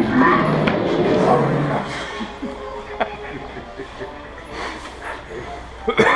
Oh,